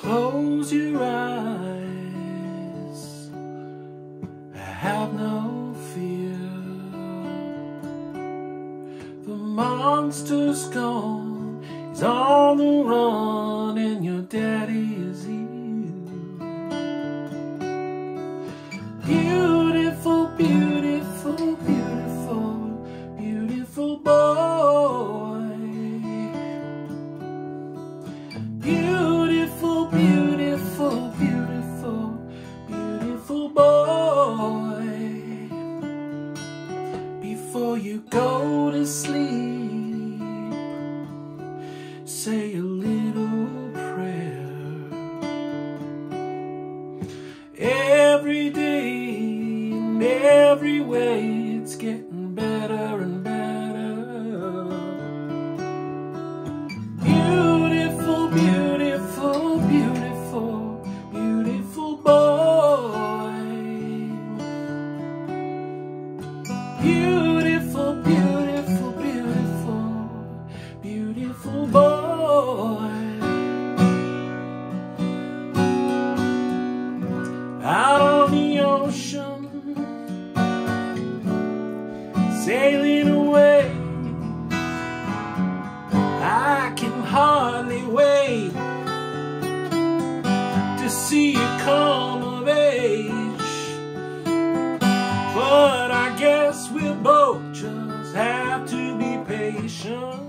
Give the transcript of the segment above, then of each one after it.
Close your eyes. I have no fear. The monster's gone. He's on the run. Go to sleep, say a little prayer. Every day, in every way, it's getting better and better. Beautiful, beautiful, beautiful, beautiful boy. Beautiful, sailing away. I can hardly wait to see you come of age. But I guess we'll both just have to be patient.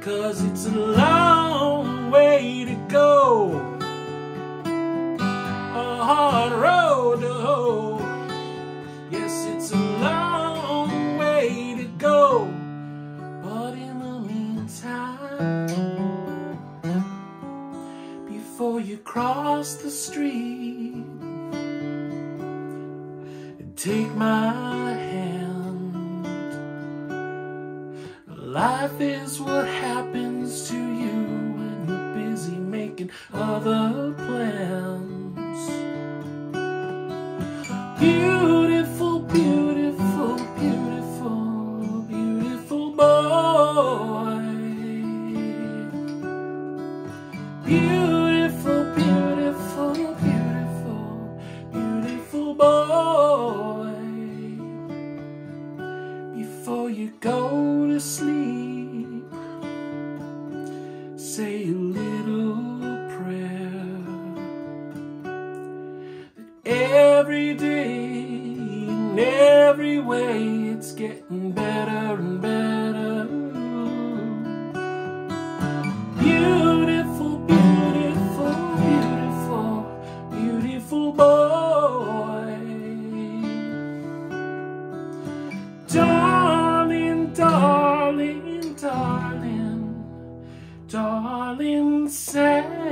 Cause it's a long way to go, a hard road before you cross the street, and take my hand. Life is what happens to you when you're busy making other plans. Beautiful, beautiful, beautiful, beautiful boy. Beautiful, say a little prayer. that Every day, in every way, it's getting better and better. Beautiful, beautiful, beautiful, beautiful boy. Darling, darling, darling, Sam.